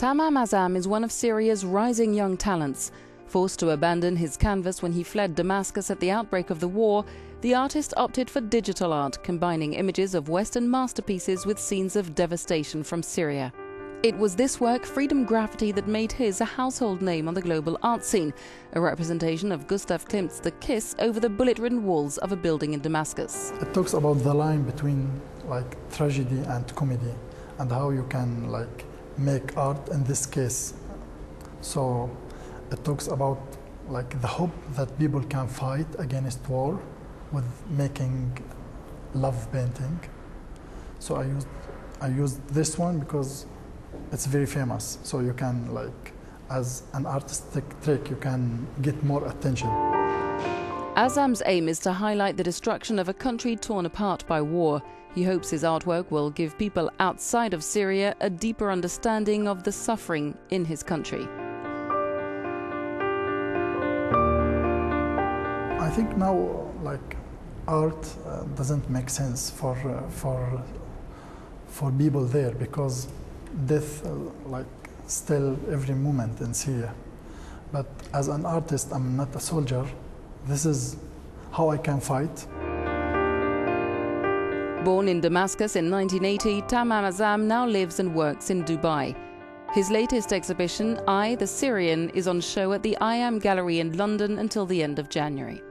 Tammam Azzam is one of Syria's rising young talents. Forced to abandon his canvas when he fled Damascus at the outbreak of the war, the artist opted for digital art, combining images of Western masterpieces with scenes of devastation from Syria. It was this work, Freedom Graffiti, that made his a household name on the global art scene, a representation of Gustav Klimt's The Kiss over the bullet-ridden walls of a building in Damascus. It talks about the line between like tragedy and comedy and how you can like make art in this case. So it talks about like the hope that people can fight against war with making love painting. So I used I used this one because it's very famous. So you can like, as an artistic trick, you can get more attention. Azzam's aim is to highlight the destruction of a country torn apart by war. He hopes his artwork will give people outside of Syria a deeper understanding of the suffering in his country. I think now, like, art uh, doesn't make sense for, uh, for, for people there because death uh, like still every moment in Syria. But as an artist, I'm not a soldier. This is how I can fight. Born in Damascus in 1980, Tammam Azzam now lives and works in Dubai. His latest exhibition, I, the Syrian, is on show at the Ayyam Gallery in London until the end of January.